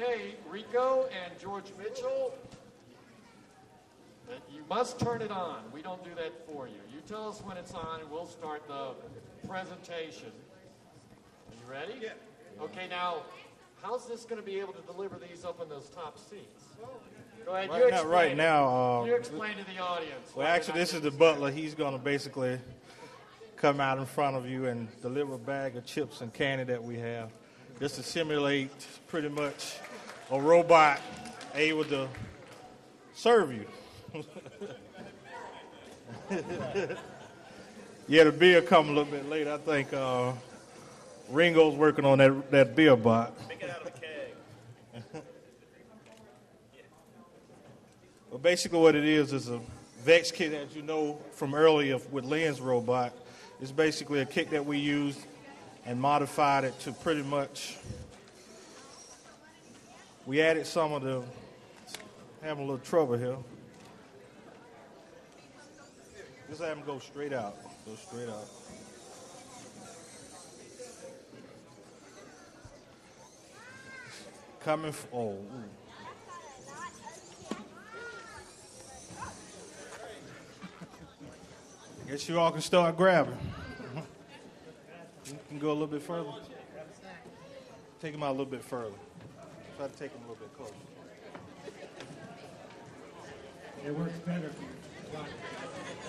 Okay, Rico and George Mitchell. You must turn it on. We don't do that for you. You tell us when it's on, and we'll start the presentation. Are you ready? Yeah. Okay, now, how's this going to be able to deliver these up in those top seats? Go ahead. you Right now, explain right it. now, uh, you explain to the audience. well, actually, this is the butler. He's going to basically come out in front of you and deliver a bag of chips and candy that we have, just to simulate pretty much a robot able to serve you. yeah, the beer come a little bit late. I think uh, Ringo's working on that that beer bot. Make it out of a keg. Well, basically, what it is is a Vex kit, as you know from earlier with Lynn's robot. It's basically a kit that we used and modified it to pretty much. We added some of the. Having a little trouble here. Just have them go straight out. Go straight out. Coming. F- oh. ooh. Guess you all can start grabbing. Can go a little bit further. Take him out a little bit further. Try to take him a little bit closer. It works better if you block it.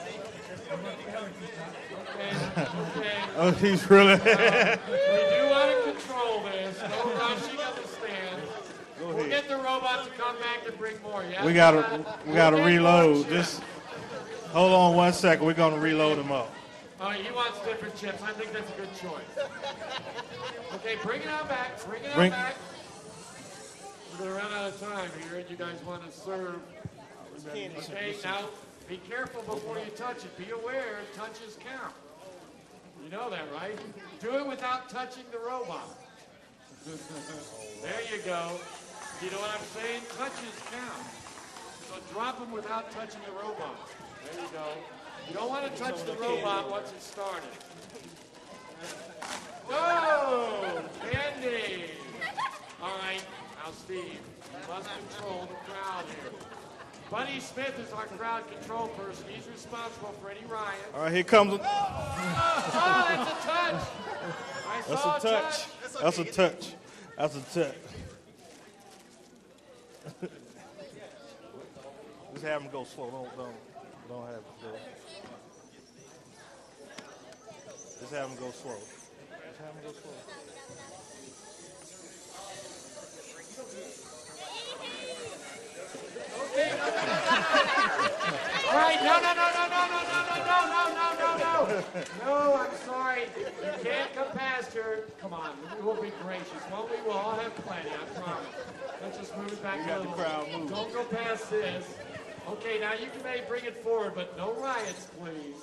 It works better if you block it. Okay, okay. Oh, he's really. We do want to control this. No rushing uh, of the stand. Go We'll ahead. get the robot to come back and bring more. Yeah. We gotta, we gotta reload. Just hold on one second. We're gonna reload him up. Oh, he wants different chips. I think that's a good choice. Okay, bring it on back. Bring it on Bring- back. We're gonna run out of time here, and you guys want to serve. Okay, now be careful before you touch it. Be aware, touches count. You know that, right? Do it without touching the robot. there you go. You know what I'm saying? Touches count. So drop them without touching the robot. There you go. You don't want to touch the robot once it's started. Go! Candy! All right, now Steve, you must control the crowd here. Buddy Smith is our crowd control person. He's responsible for any riots. All right, here comes. A, Oh, that's a touch! I that's saw a touch. That's a touch. That's a touch. Just have him go slow. Don't don't don't have him go. Just have him go slow. Just have him go slow. All right, no, no, no, no, no, no, no, no, no, no, no, no. No, I'm sorry. You can't come past her. Come on, we will be gracious. Well, we will all have plenty, I promise. Let's just move it back You a got the crowd moving. Don't go past this. Okay, now you can maybe bring it forward, but no riots, please.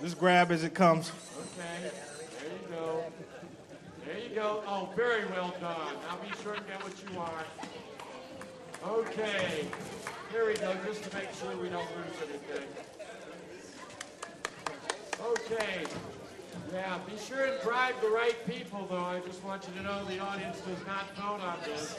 Just grab as it comes. Okay, there you go. There you go. Oh, very well done. Now be sure to get what you want. Okay, here we go, just to make sure we don't lose anything. Okay, yeah, be sure and bribe the right people, though. I just want you to know the audience does not vote on this.